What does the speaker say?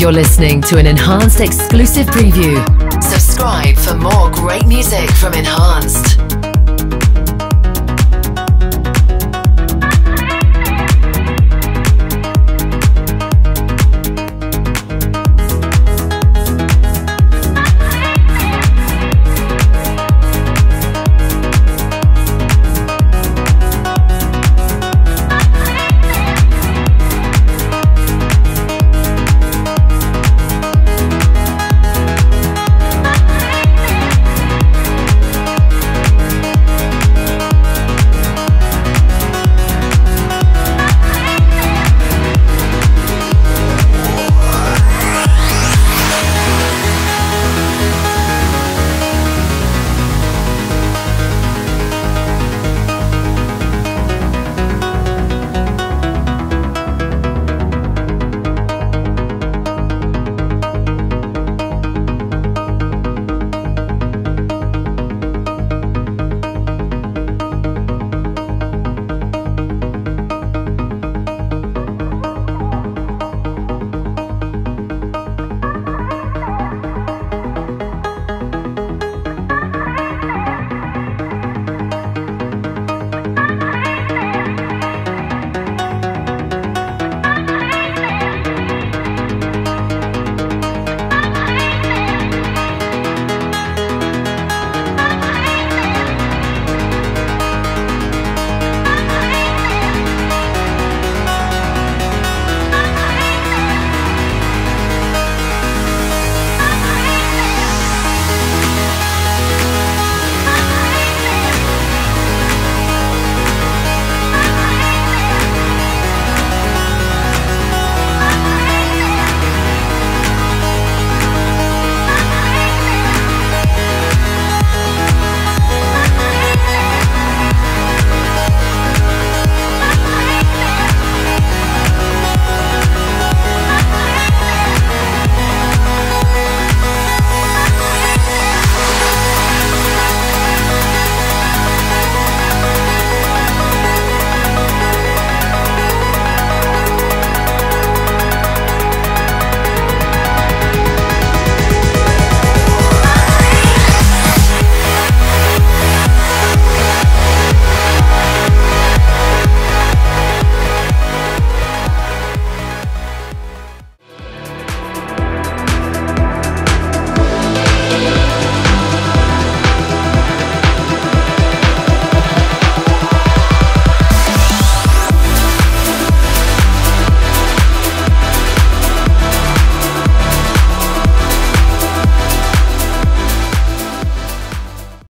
You're listening to an Enhanced exclusive preview. Subscribe for more great music from Enhanced.